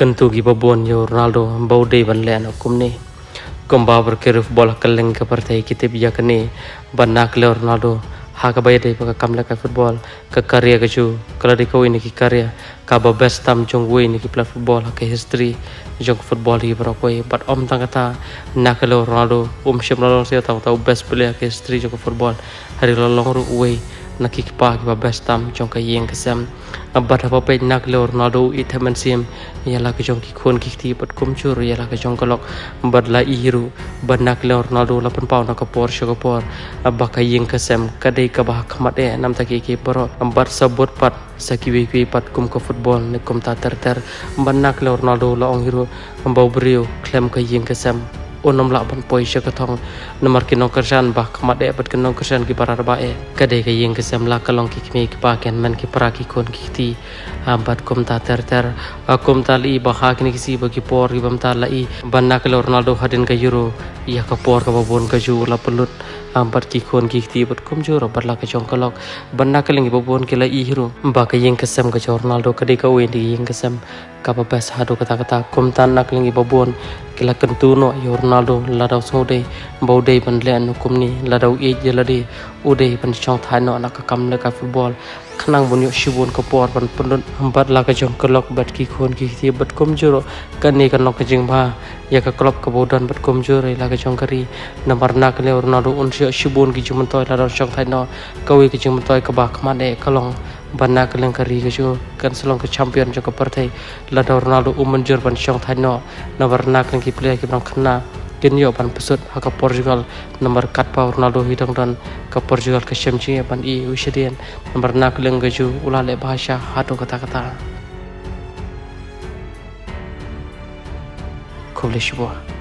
kentu gi babon yo Ronaldo bau dei ban le na kumni komba berkir bola keleng ke partai kita biya kene banak le Ronaldo ha ka bay dei ka kam le ka football. Ka karya ka chu kala de ko ini ki karya ka ba best tam jong we ini ki play football ka history jong football hi bro koi but om tang kata nak le Ronaldo um shim lo se tau tau best player ka history jong football. Hari lo long ru we nak ki pa ki ba best tam jong ka yeng ka sam abat apa pe nak le Ronaldo i themen sim. Ya la ka jong ki khon ki ti pat kum chur ya ka jong ka lok. La i hiru bad nak le Ronaldo la pen pau na ka por sho ka por. Abba ka yeng ka ka dei ka ba khamat e nam ta ki ki bro ambat sabut pat saki wi wi pat kum ka football ne kum ta ter ter. Bad nak le Ronaldo la ong hiru ambau brio klem ka yeng ka sam onom la ban poi sha ka thong namar ki nong kersan ba khamat de pat kan nong kersan ki parar ba e ka de ka yeng ka sam la ka long ki kmi ki pa ken man ki pra ki kon ki ti ambat kum ta ter ter akum ta li ba ha ki si ba ki por ki bam ta la i ban nak le ronaldo hadin ka euro ya ka por ka ba ka ju la pelut ambat ki kon ki ti bat kum ju ro bat la ka chong ka lok ban nak le ngi ba bon ki la i hiro ba ka yeng ka sam ka ronaldo ka de ka wen di yeng ka sam kapa bes hadu kata kata kum tan nak lingi babon kila kentu no yo Ronaldo ladau sode bau dei ban le anu kum ni ladau e je lade ude ban chong thai no nak kam le ka football. Khnang bun yo shibun ko por ban pundun hambat la ka jong kelok bat ki khon ki ti bat kum juro kan ni kan nok ka jing ba ya ka klop ka bodan bat kum juro la ka jong kari namar nak le Ronaldo un shibun ki jumun toy ladau chong thai no kawi ki jumun toy ka ba khmane kalong bana keleng kari ke jo kan selong ke champion jo ke partai la da Ronaldo umon jor ban chong thai no na warna keleng ki player ki bang khna kin yo ban pesut ha ka Portugal. Nomor kat pa Ronaldo hidang dan ke Portugal ke semchi ban i ushidien nomor nak keleng ke jo ula le bahasa hatu kata kata Kulish buah.